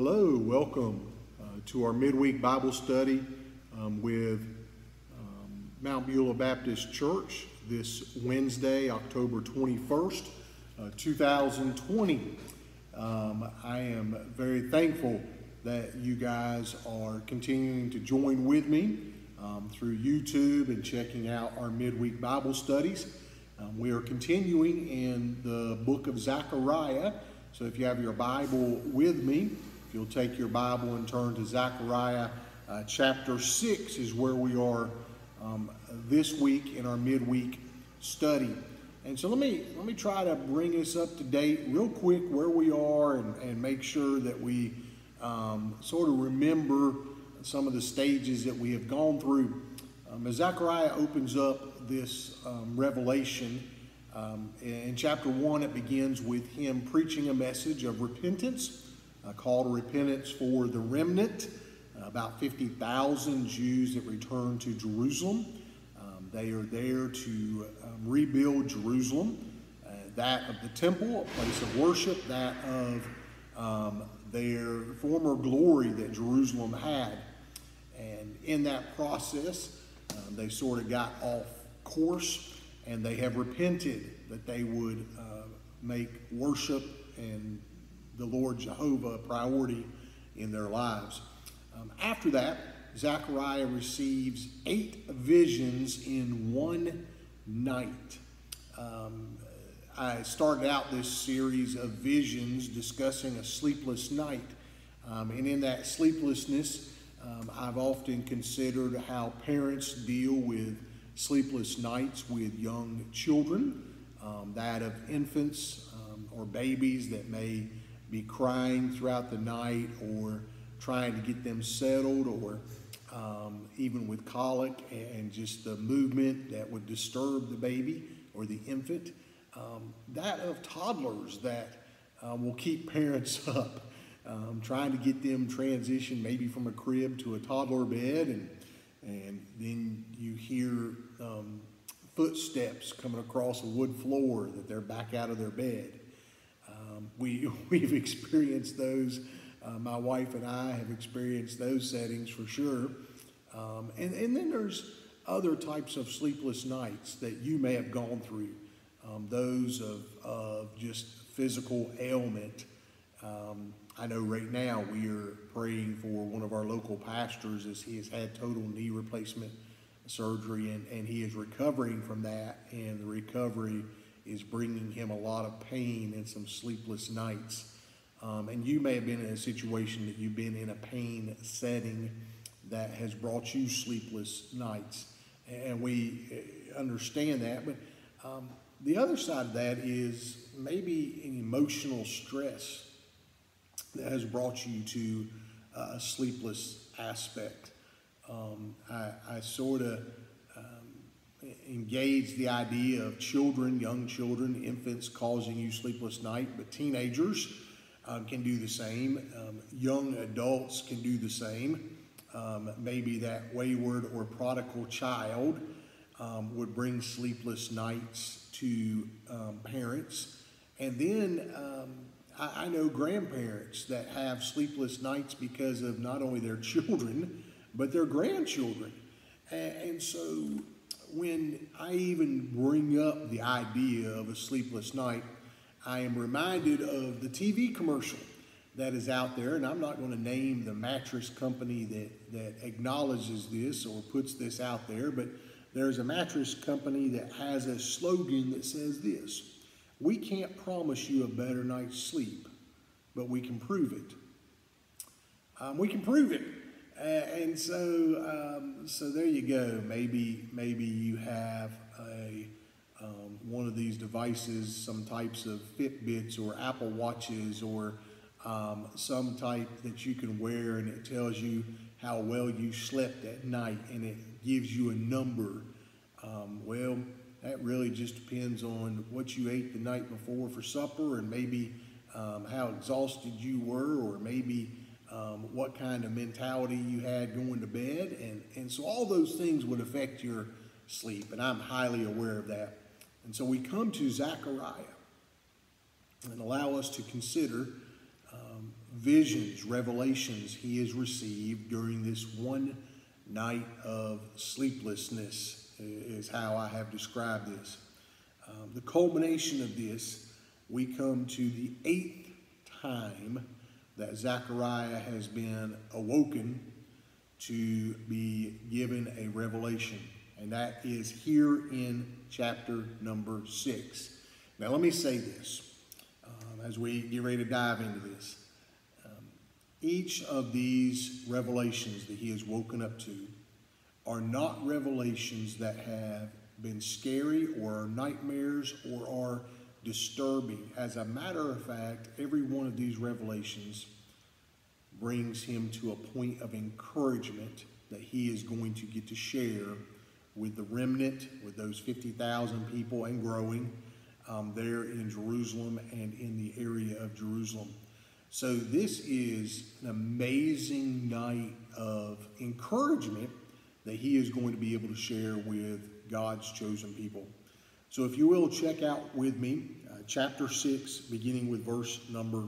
Hello, welcome uh, to our midweek Bible study um, with um, Mount Beulah Baptist Church this Wednesday, October 21st, uh, 2020. Um, I am very thankful that you guys are continuing to join with me um, through YouTube and checking out our midweek Bible studies. Um, we are continuing in the book of Zechariah. So if you have your Bible with me, if you'll take your Bible and turn to Zechariah uh, chapter 6 is where we are um, this week in our midweek study. And so let me let me try to bring us up to date real quick where we are and, and make sure that we um, sort of remember some of the stages that we have gone through. Um, as Zechariah opens up this um, revelation, um, in chapter 1, it begins with him preaching a message of repentance, a call to repentance for the remnant, uh, about 50,000 Jews that return to Jerusalem. Um, they are there to um, rebuild Jerusalem, uh, that of the temple, a place of worship, that of um, their former glory that Jerusalem had. And in that process, um, they sort of got off course and they have repented that they would uh, make worship and the Lord Jehovah a priority in their lives. Um, after that, Zechariah receives eight visions in one night. Um, I started out this series of visions discussing a sleepless night. Um, and in that sleeplessness, um, I've often considered how parents deal with sleepless nights with young children, um, that of infants um, or babies that may be crying throughout the night or trying to get them settled or um, even with colic and just the movement that would disturb the baby or the infant. Um, that of toddlers that uh, will keep parents up um, trying to get them transitioned maybe from a crib to a toddler bed, and and then you hear um, footsteps coming across a wood floor that they're back out of their bed. Um, we we've experienced those. Uh, my wife and I have experienced those settings for sure. Um, and and then there's other types of sleepless nights that you may have gone through. Um, those of, of just physical ailment. Um, I know right now we are praying for one of our local pastors as he has had total knee replacement surgery and, and he is recovering from that and the recovery is bringing him a lot of pain and some sleepless nights. Um, and you may have been in a situation that you've been in a pain setting that has brought you sleepless nights. And we uh, understand that. But um, the other side of that is maybe an emotional stress that has brought you to uh, a sleepless aspect. Um, I, I sort of engage the idea of children, young children, infants causing you sleepless night, but teenagers um, can do the same. Um, young adults can do the same. Um, maybe that wayward or prodigal child um, would bring sleepless nights to parents. And then I, I know grandparents that have sleepless nights because of not only their children, but their grandchildren. And, and so when I even bring up the idea of a sleepless night, I am reminded of the TV commercial that is out there, and I'm not going to name the mattress company that, that acknowledges this or puts this out there, but there's a mattress company that has a slogan that says this we can't promise you a better night's sleep, but we can prove it. Um, we can prove it. And so, um, so there you go. Maybe, maybe you have a um, one of these devices, some types of Fitbits or Apple Watches, or um, some type that you can wear, and it tells you how well you slept at night, and it gives you a number. Um, well, that really just depends on what you ate the night before for supper and maybe um, how exhausted you were or maybe um, what kind of mentality you had going to bed. And, and so all those things would affect your sleep, and I'm highly aware of that. And so we come to Zechariah and allow us to consider um, visions, revelations he has received during this one night of sleeplessness, is how I have described this. Um, the culmination of this, we come to the eighth time that Zechariah has been awoken to be given a revelation, and that is here in chapter number six. Now, let me say this um, as we get ready to dive into this. Um, each of these revelations that he has woken up to are not revelations that have been scary or are nightmares or are disturbing. As a matter of fact, every one of these revelations brings him to a point of encouragement that he is going to get to share with the remnant, with those 50,000 people and growing um, there in Jerusalem and in the area of Jerusalem. So, this is an amazing night of encouragement that he is going to be able to share with God's chosen people. So, if you will, check out with me uh, chapter 6, beginning with verse number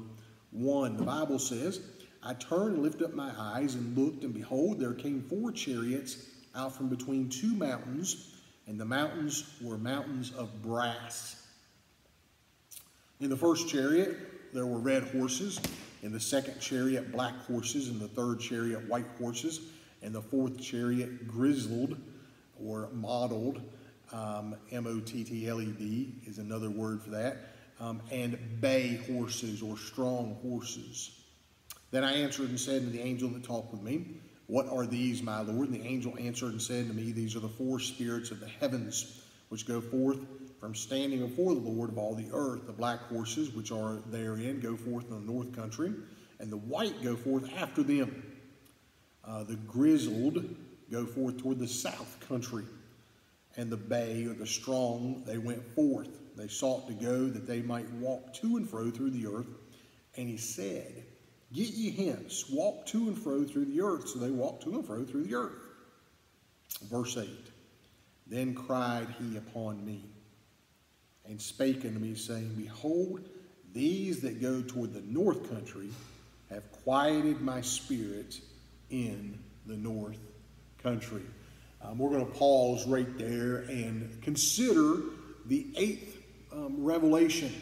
1. The Bible says, I turned and lifted up my eyes and looked, and behold, there came four chariots out from between two mountains, and the mountains were mountains of brass. In the first chariot, there were red horses. In the second chariot, black horses. In the third chariot, white horses and the fourth chariot, grizzled or mottled, um, M O T T L E D is another word for that, um, and bay horses or strong horses. Then I answered and said to the angel that talked with me, What are these, my Lord? And the angel answered and said to me, These are the four spirits of the heavens, which go forth from standing before the Lord of all the earth. The black horses, which are therein, go forth in the north country, and the white go forth after them. Uh, the grizzled go forth toward the south country, and the bay or the strong, they went forth. They sought to go that they might walk to and fro through the earth. And he said, Get ye hence, walk to and fro through the earth. So they walked to and fro through the earth. Verse 8 Then cried he upon me, and spake unto me, saying, Behold, these that go toward the north country have quieted my spirit in the North Country. Um, we're going to pause right there and consider the eighth um, revelation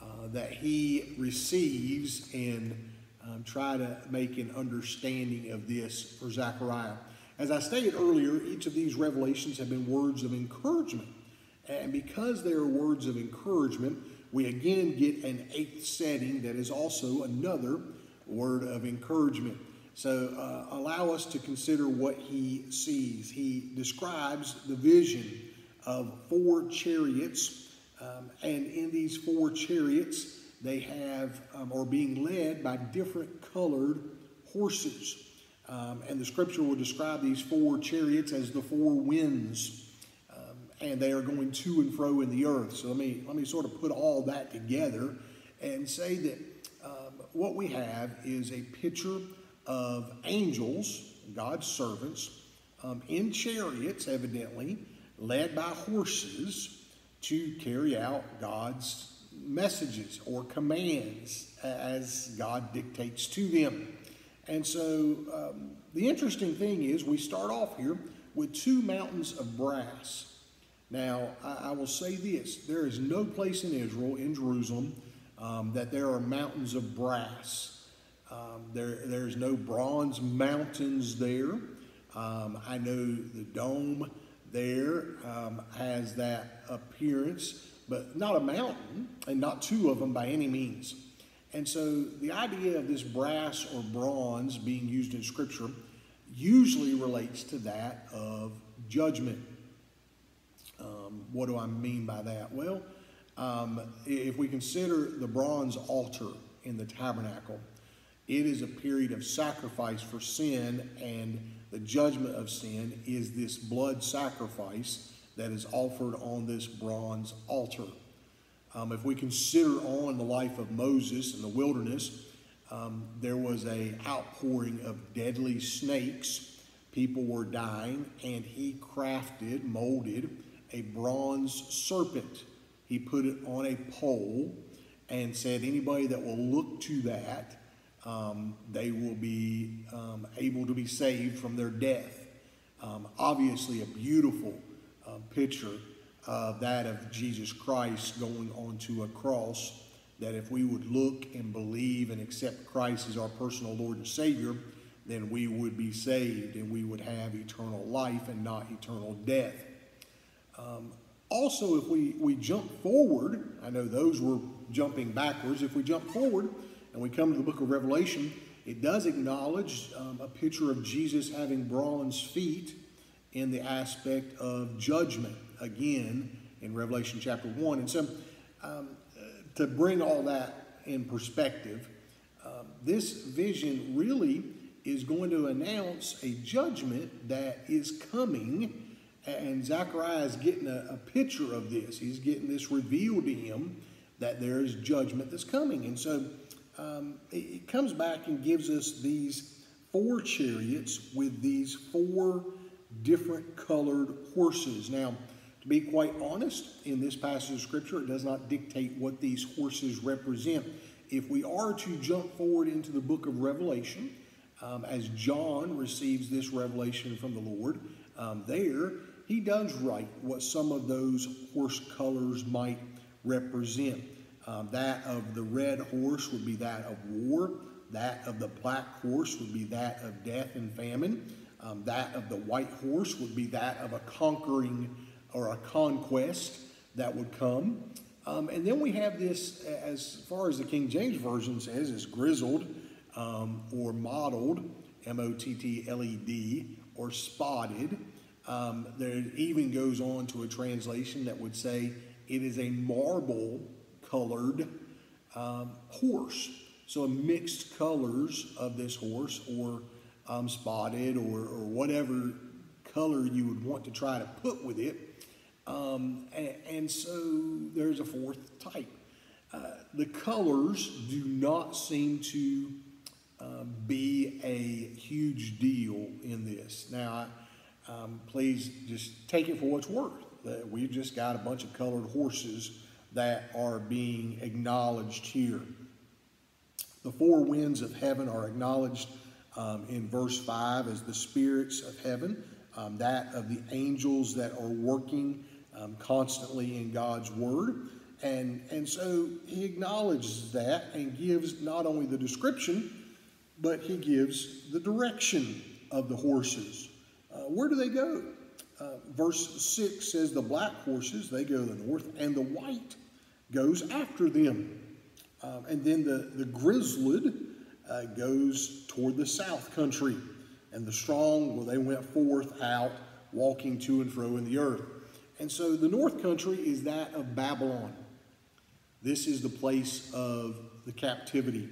uh, that he receives and um, try to make an understanding of this for Zechariah. As I stated earlier, each of these revelations have been words of encouragement. And because they are words of encouragement, we again get an eighth setting that is also another word of encouragement. So uh, allow us to consider what he sees. He describes the vision of four chariots, um, and in these four chariots, they have um, are being led by different colored horses. Um, and the scripture will describe these four chariots as the four winds. Um, and they are going to and fro in the earth. So let me let me sort of put all that together and say that um, what we have is a picture of angels, God's servants, um, in chariots, evidently, led by horses to carry out God's messages or commands as God dictates to them. And so um, the interesting thing is, we start off here with two mountains of brass. Now, I, I will say this there is no place in Israel, in Jerusalem, um, that there are mountains of brass. Um, there, there's no bronze mountains there. Um, I know the dome there um, has that appearance, but not a mountain, and not two of them by any means. And so the idea of this brass or bronze being used in Scripture usually relates to that of judgment. Um, what do I mean by that? Well, um, if we consider the bronze altar in the tabernacle, it is a period of sacrifice for sin, and the judgment of sin is this blood sacrifice that is offered on this bronze altar. Um, if we consider on the life of Moses in the wilderness, um, there was a outpouring of deadly snakes. People were dying, and he crafted, molded a bronze serpent. He put it on a pole and said, anybody that will look to that um, they will be um, able to be saved from their death. Um, obviously, a beautiful um, picture of that of Jesus Christ going onto a cross. That if we would look and believe and accept Christ as our personal Lord and Savior, then we would be saved and we would have eternal life and not eternal death. Um, also, if we, we jump forward, I know those were jumping backwards. If we jump forward and we come to the book of Revelation, it does acknowledge um, a picture of Jesus having bronze feet in the aspect of judgment, again, in Revelation chapter 1. And so, um, to bring all that in perspective, um, this vision really is going to announce a judgment that is coming. And Zechariah is getting a, a picture of this. He's getting this revealed to him that there is judgment that's coming. And so um, it, it comes back and gives us these four chariots with these four different colored horses. Now, to be quite honest, in this passage of Scripture, it does not dictate what these horses represent. If we are to jump forward into the book of Revelation, um, as John receives this revelation from the Lord, um, there he does write what some of those horse colors might represent. Um, that of the red horse would be that of war. That of the black horse would be that of death and famine. Um, that of the white horse would be that of a conquering or a conquest that would come. Um, and then we have this, as far as the King James Version says, is grizzled um, or mottled, M O T T L E D, or spotted. Um, there even goes on to a translation that would say it is a marble colored um, horse. So, a mixed colors of this horse, or um, spotted, or, or whatever color you would want to try to put with it. Um, and, and, so there's a fourth type. Uh, the colors do not seem to um, be a huge deal in this. Now, um, please just take it for what it's worth. That we've just got a bunch of colored horses that are being acknowledged here. The four winds of heaven are acknowledged um, in verse 5 as the spirits of heaven, um, that of the angels that are working um, constantly in God's word. And, and so he acknowledges that and gives not only the description, but he gives the direction of the horses. Uh, where do they go? Uh, verse 6 says, The black horses, they go to the north, and the white goes after them. Um, and then the, the grizzled uh, goes toward the south country. And the strong, well, they went forth out, walking to and fro in the earth. And so the north country is that of Babylon. This is the place of the captivity.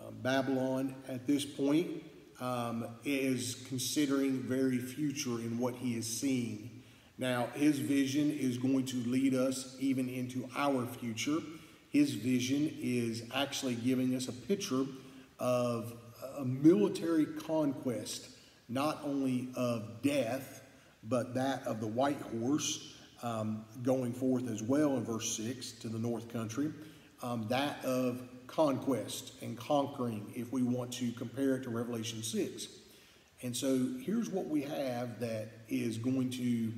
Um, Babylon, at this point, um, is considering very future in what he is seeing. Now, his vision is going to lead us even into our future. His vision is actually giving us a picture of a military conquest, not only of death, but that of the white horse um, going forth as well in verse 6 to the north country, um, that of conquest and conquering, if we want to compare it to Revelation 6. And so here's what we have that is going to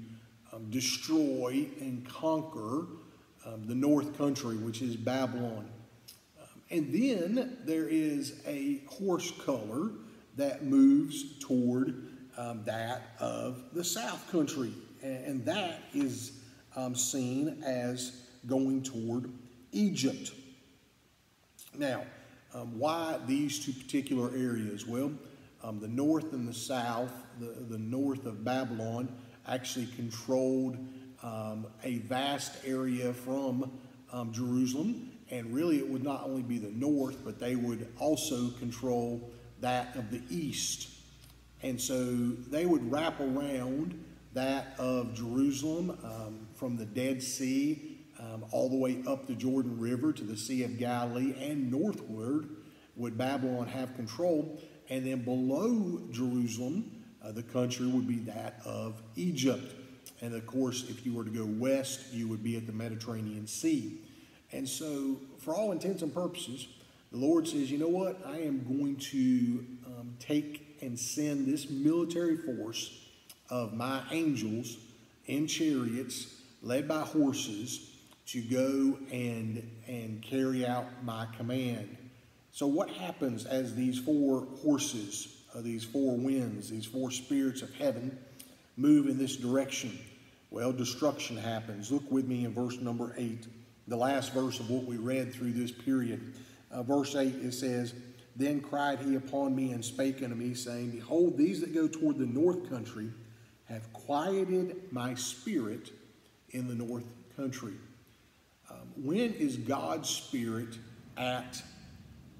um, destroy and conquer um, the north country, which is Babylon. Um, and then there is a horse color that moves toward um, that of the south country. And, and that is um, seen as going toward Egypt. Now, um, why these two particular areas? Well, the north and the south, the, the north of Babylon, actually controlled um, a vast area from um, Jerusalem. And really, it would not only be the north, but they would also control that of the east. And so they would wrap around that of Jerusalem um, from the Dead Sea um, all the way up the Jordan River to the Sea of Galilee and northward would Babylon have control. And then below Jerusalem, uh, the country would be that of Egypt. And of course, if you were to go west, you would be at the Mediterranean Sea. And so, for all intents and purposes, the Lord says, you know what? I am going to um, take and send this military force of my angels in chariots led by horses to go and, and carry out my command. So, what happens as these four horses, uh, these four winds, these four spirits of heaven move in this direction? Well, destruction happens. Look with me in verse number 8, the last verse of what we read through this period. Uh, verse 8, it says, Then cried he upon me and spake unto me, saying, Behold, these that go toward the north country have quieted my spirit in the north country. Um, when is God's spirit at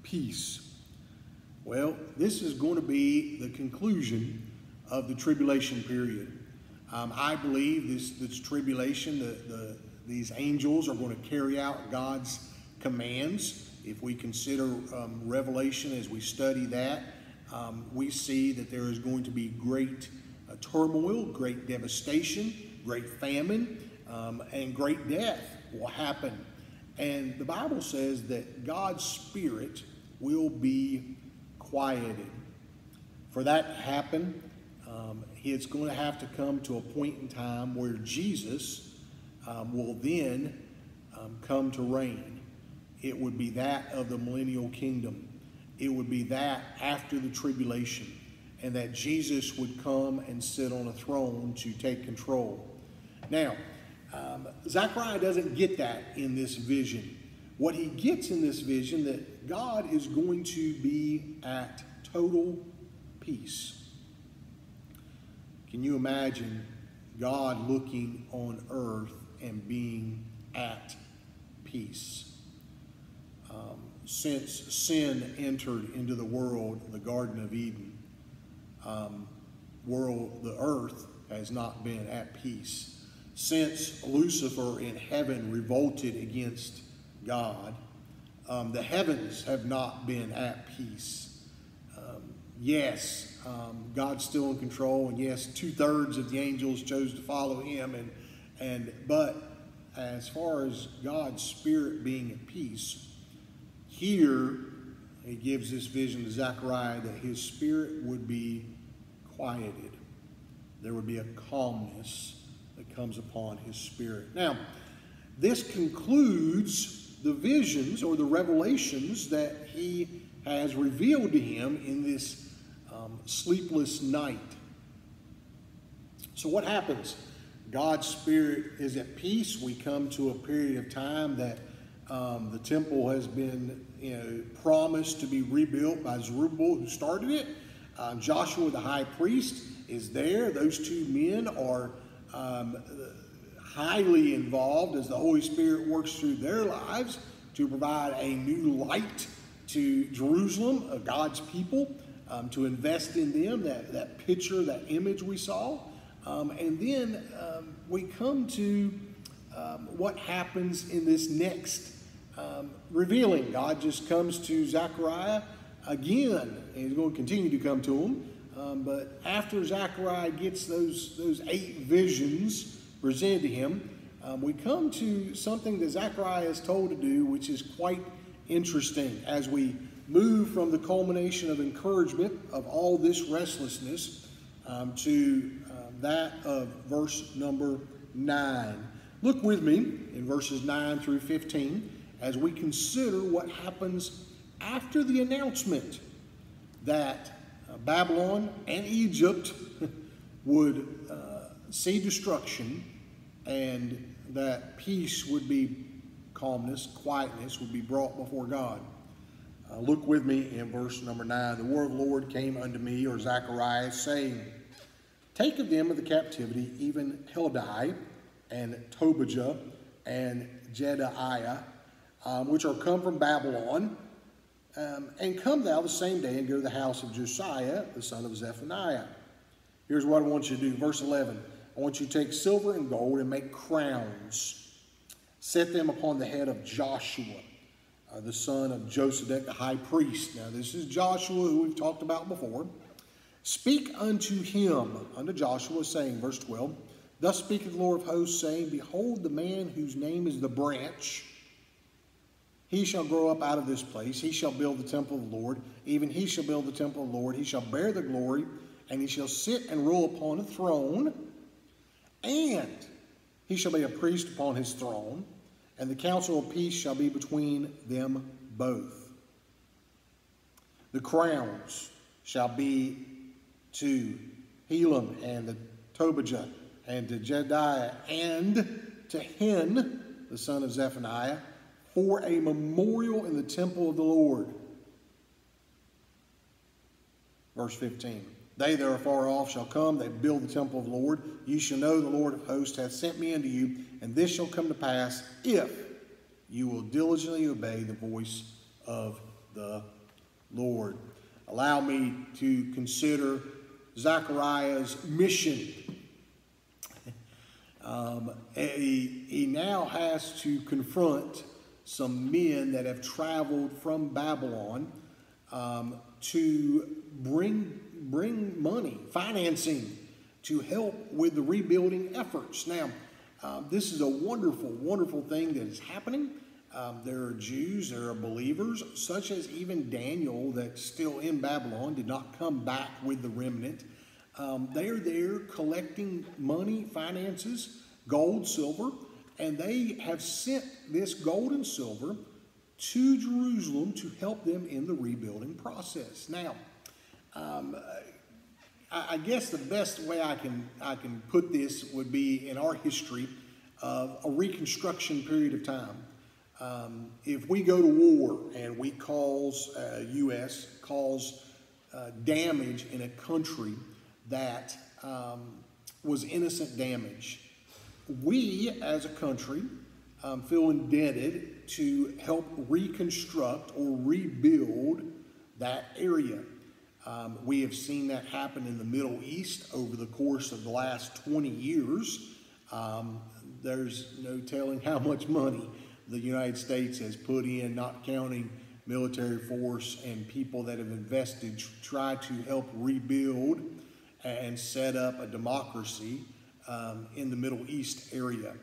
peace? Well, this is going to be the conclusion of the tribulation period. Um, I believe this, this tribulation, the, the, these angels are going to carry out God's commands. If we consider um, Revelation as we study that, um, we see that there is going to be great uh, turmoil, great devastation, great famine, um, and great death will happen. And the Bible says that God's Spirit will be quieted. For that to happen, um, it's going to have to come to a point in time where Jesus um, will then um, come to reign. It would be that of the millennial kingdom. It would be that after the tribulation, and that Jesus would come and sit on a throne to take control. Now, um, Zechariah doesn't get that in this vision. What he gets in this vision that God is going to be at total peace. Can you imagine God looking on earth and being at peace? Um, since sin entered into the world, the Garden of Eden, um, world, the earth has not been at peace. Since Lucifer in heaven revolted against God, um, the heavens have not been at peace. Um, yes, um, God's still in control, and yes, two thirds of the angels chose to follow Him, and and but as far as God's Spirit being at peace, here He gives this vision to Zechariah that His Spirit would be quieted. There would be a calmness that comes upon His Spirit. Now, this concludes the visions or the revelations that He has revealed to him in this um, sleepless night. So, what happens? God's Spirit is at peace. We come to a period of time that um, the temple has been you know, promised to be rebuilt by Zerubbabel, who started it. Uh, Joshua, the high priest, is there. Those two men are um, highly involved as the Holy Spirit works through their lives to provide a new light to Jerusalem, God's people um, to invest in them, that, that picture, that image we saw. Um, and then um, we come to um, what happens in this next um, revealing. God just comes to Zechariah again, and he's going to continue to come to him. Um, but after Zechariah gets those, those eight visions presented to him, we come to something that Zechariah is told to do, which is quite interesting as we move from the culmination of encouragement of all this restlessness um, to um, that of verse number 9. Look with me in verses 9 through 15 as we consider what happens after the announcement that uh, Babylon and Egypt would uh, see destruction and that peace would be calmness, quietness would be brought before God. Uh, look with me in verse number 9. The word of the Lord came unto me, or Zechariah, saying, Take of them of the captivity even Heldai and Tobijah and Jedaiah, um, which are come from Babylon, um, and come thou the same day and go to the house of Josiah, the son of Zephaniah. Here's what I want you to do. Verse 11. I want you to take silver and gold and make crowns. Set them upon the head of Joshua uh, the son of Josedek, the high priest. Now, this is Joshua, who we've talked about before. Speak unto him, unto Joshua, saying, verse 12, Thus speaketh the Lord of hosts, saying, Behold, the man whose name is the branch, He shall grow up out of this place. He shall build the temple of the Lord. Even he shall build the temple of the Lord. He shall bear the glory, and he shall sit and rule upon a throne. And he shall be a priest upon his throne, and the counsel of peace shall be between them both. The crowns shall be to Helem and the Tobijah and to Jedaiah and to Hen, the son of Zephaniah, for a memorial in the temple of the Lord. Verse 15. They that are far off shall come, they build the temple of the Lord. You shall know the Lord of hosts hath sent me unto you, and this shall come to pass if you will diligently obey the voice of the Lord. Allow me to consider Zechariah's mission. um, he, he now has to confront some men that have traveled from Babylon um, to bring, bring money, financing to help with the rebuilding efforts. Now, uh, this is a wonderful, wonderful thing that is happening. Um, there are Jews, there are believers, such as even Daniel, that's still in Babylon, did not come back with the remnant. Um, they are there collecting money, finances, gold, silver, and they have sent this gold and silver to Jerusalem to help them in the rebuilding process. Now, um, I, I guess the best way I can I can put this would be in our history of a reconstruction period of time. Um, if we go to war and we cause uh, U.S. cause uh, damage in a country that um, was innocent damage, we as a country um, feel indebted to help reconstruct or rebuild that area. Um, we have seen that happen in the Middle East over the course of the last 20 years. Um, there's no telling how much money the United States has put in, not counting military force and people that have invested to try to help rebuild and set up a democracy um, in the Middle East area.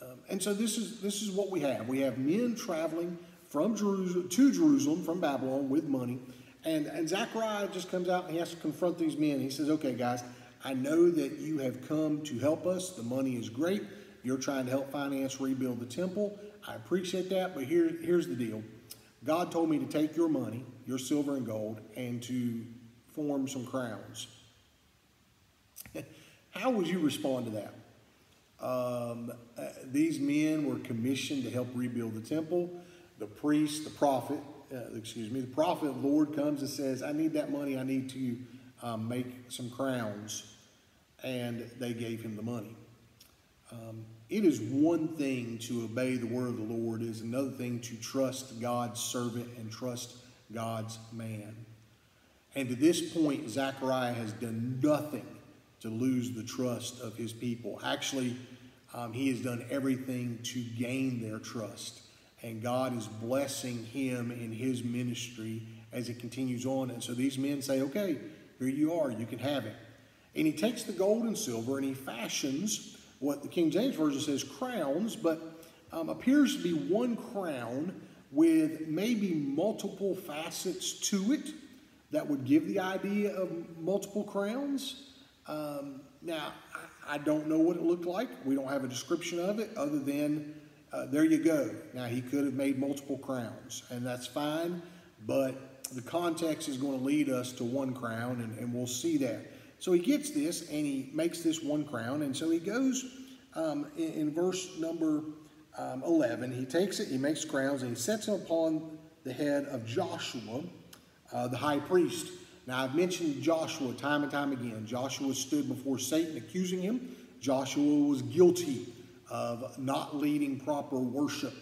Um, and so this is, this is what we have. We have men traveling from Jerusalem to Jerusalem from Babylon with money. And, and Zechariah just comes out and he has to confront these men. He says, okay, guys, I know that you have come to help us. The money is great. You're trying to help finance rebuild the temple. I appreciate that, but here, here's the deal. God told me to take your money, your silver and gold, and to form some crowns. How would you respond to that? Um, uh, these men were commissioned to help rebuild the temple. The priest, the prophet, uh, excuse me, the prophet of the Lord comes and says, I need that money. I need to um, make some crowns. And they gave him the money. Um, it is one thing to obey the word of the Lord, it is another thing to trust God's servant and trust God's man. And to this point, Zechariah has done nothing to lose the trust of his people. Actually, um, he has done everything to gain their trust. And God is blessing him in his ministry as it continues on. And so these men say, okay, here you are, you can have it. And he takes the gold and silver and he fashions what the King James Version says crowns, but um, appears to be one crown with maybe multiple facets to it that would give the idea of multiple crowns. Um, now, I, I, don't know what it looked like. We don't have a description of it other than uh, there you go. Now, he could have made multiple crowns, and that's fine, but the context is going to lead us to one crown, and, and we'll see that. So he gets this, and he makes this one crown, and so he goes um, in, in, verse number um, 11. He takes it, he makes crowns, and he sets them upon the head of Joshua, uh, the high priest. Now, I've mentioned Joshua time and time again. Joshua stood before Satan accusing him. Joshua was guilty of not leading proper worship.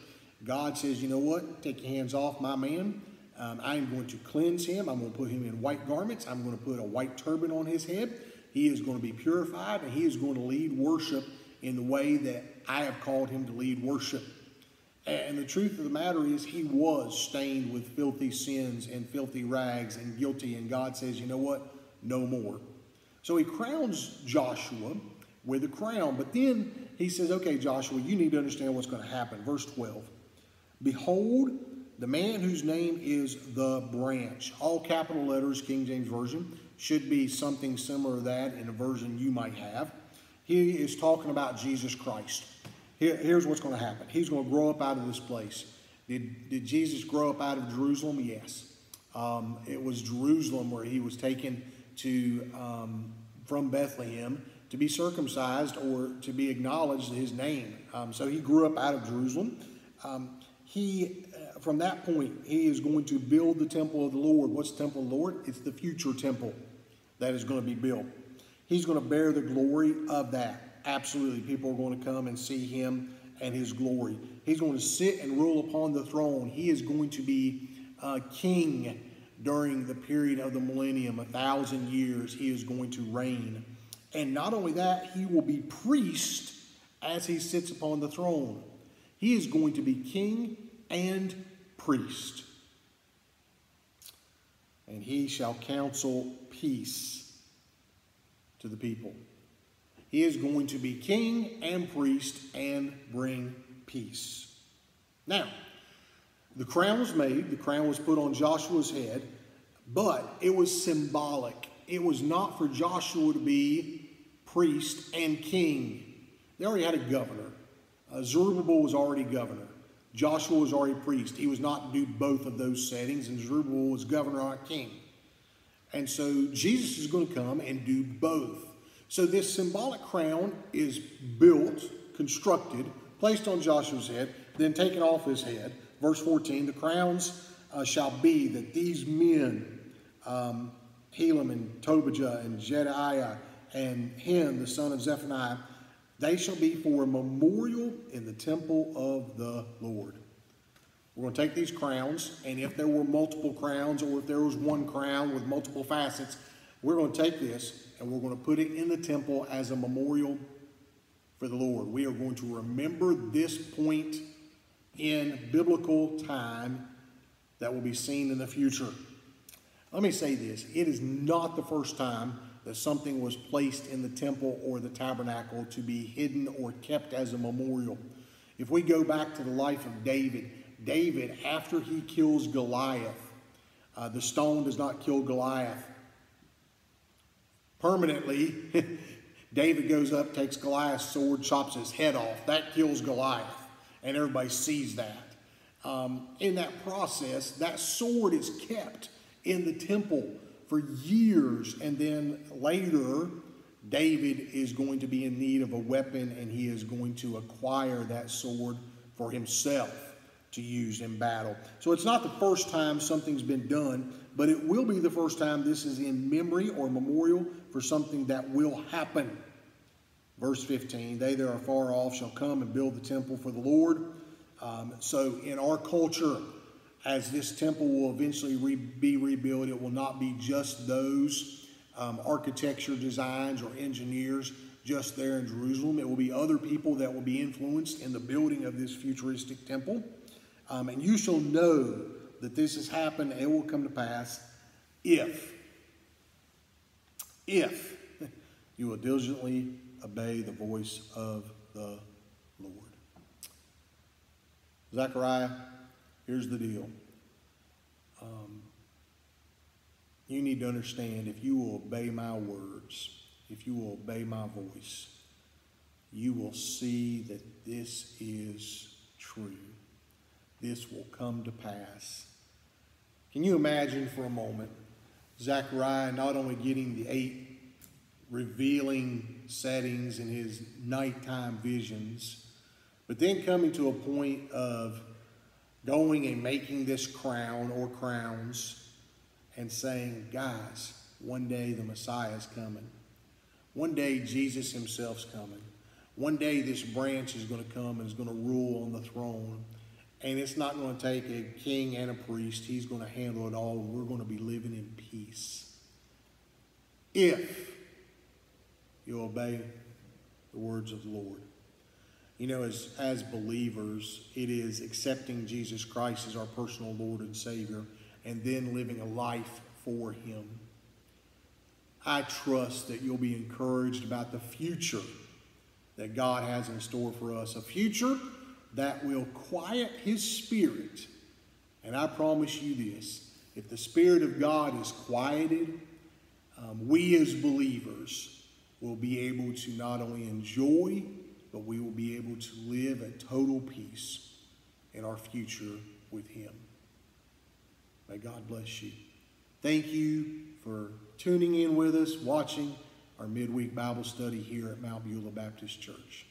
God says, You know what? Take your hands off my man. Um, I am going to cleanse him. I'm going to put him in white garments. I'm going to put a white turban on his head. He is going to be purified and he is going to lead worship in the way that I have called him to lead worship. And the truth of the matter is, he was stained with filthy sins and filthy rags and guilty. And God says, you know what? No more. So he crowns Joshua with a crown. But then he says, okay, Joshua, you need to understand what's going to happen. Verse 12 Behold, the man whose name is the branch. All capital letters, King James Version. Should be something similar to that in a version you might have. He is talking about Jesus Christ. Here, here's what's going to happen. He's going to grow up out of this place. Did, did Jesus grow up out of Jerusalem? Yes. Um, it was Jerusalem where he was taken to um, from Bethlehem to be circumcised or to be acknowledged his name. Um, so he grew up out of Jerusalem. Um, he, uh, from that point, he is going to build the temple of the Lord. What's the temple of the Lord? It's the future temple that is going to be built. He's going to bear the glory of that. Absolutely. People are going to come and see him and his glory. He's going to sit and rule upon the throne. He is going to be uh, king during the period of the millennium, a thousand years. He is going to reign. And not only that, he will be priest as he sits upon the throne. He is going to be king and priest. And he shall counsel peace to the people. He is going to be king and priest and bring peace. Now, the crown was made, the crown was put on Joshua's head, but it was symbolic. It was not for Joshua to be priest and king. They already had a governor. Uh, Zerubbabel was already governor. Joshua was already priest. He was not do both of those settings, and Zerubbabel was governor, not king. And so Jesus is going to come and do both. So this symbolic crown is built, constructed, placed on Joshua's head, then taken off his head. Verse 14 the crowns uh, shall be that these men, um, Helem and Tobijah and Jedaiah and Hen, the son of Zephaniah, they shall be for a memorial in the temple of the Lord. We're going to take these crowns, and if there were multiple crowns or if there was one crown with multiple facets, we're going to take this and we're going to put it in the temple as a memorial for the Lord. We are going to remember this point in biblical time that will be seen in the future. Let me say this it is not the first time that something was placed in the temple or the tabernacle to be hidden or kept as a memorial. If we go back to the life of David, David, after he kills Goliath, uh, the stone does not kill Goliath permanently. David goes up, takes Goliath's sword, chops his head off. That kills Goliath, and everybody sees that. Um, in that process, that sword is kept in the temple for years, and then later, David is going to be in need of a weapon, and he is going to acquire that sword for himself to use in battle. So it's not the first time something's been done, but it will be the first time this is in memory or memorial for something that will happen. Verse 15 They that are far off shall come and build the temple for the Lord. Um, so in our culture, as this temple will eventually re be rebuilt, it will not be just those um, architecture designs or engineers just there in Jerusalem. It will be other people that will be influenced in the building of this futuristic temple. Um, and you shall know that this has happened and it will come to pass if, if you will diligently obey the voice of the Lord. Zechariah Here's the deal. Um, you need to understand if you will obey my words, if you will obey my voice, you will see that this is true. This will come to pass. Can you imagine for a moment Zechariah not only getting the eight revealing settings in his nighttime visions, but then coming to a point of going and making this crown or crowns and saying, guys, one day the Messiah is coming. One day Jesus himself's coming. One day this branch is going to come and is going to rule on the throne. And it's not going to take a king and a priest. He's going to handle it all. We're going to be living in peace. If you obey the words of the Lord. You know, as, as believers, it is accepting Jesus Christ as our personal Lord and Savior and then living a life for Him. I trust that you'll be encouraged about the future that God has in store for us. A future that will quiet His Spirit And I promise you this if the Spirit of God is quieted, um, we as believers will be able to not only enjoy, but we will be able to live at total peace in our future with Him. May God bless you. Thank you for tuning in with us, watching our midweek Bible study here at Mount Beulah Baptist Church.